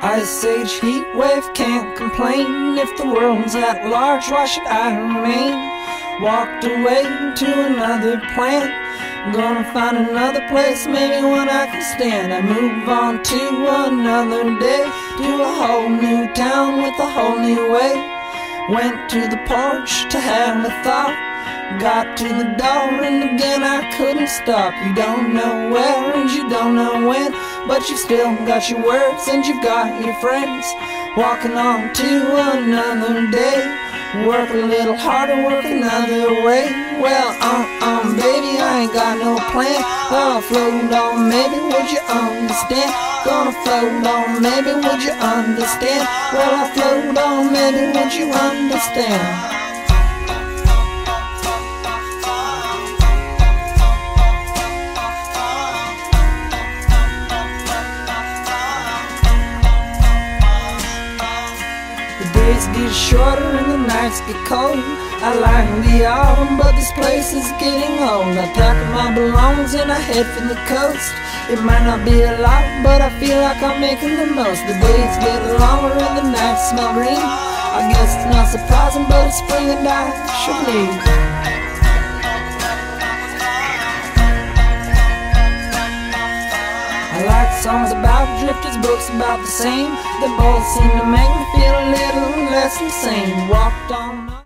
Ice age heat wave can't complain. If the world's at large, why should I remain? Walked away to another planet. Gonna find another place, maybe one I can stand. I move on to another day, to a whole new town with a whole new way. Went to the porch to have a thought. Got to the door and again I couldn't stop. You don't know where and you don't know when, but you've still got your words and you've got your friends. Walking on to another day. Work a little harder, work another way. Well, um, um, baby, I ain't got no plan. Gonna float on, maybe would you understand? Gonna float on, maybe would you understand? Well, I float on, maybe would you understand? Days get shorter and the nights get cold. I like the autumn, but this place is getting old. I pack up my belongings and I head for the coast. It might not be a lot, but I feel like I'm making the most. The days get longer and the nights smell green. I guess it's not surprising, but it's spring and I should leave. I like songs about drifters, books about the same. They both seem to make me feel little less. Walked on.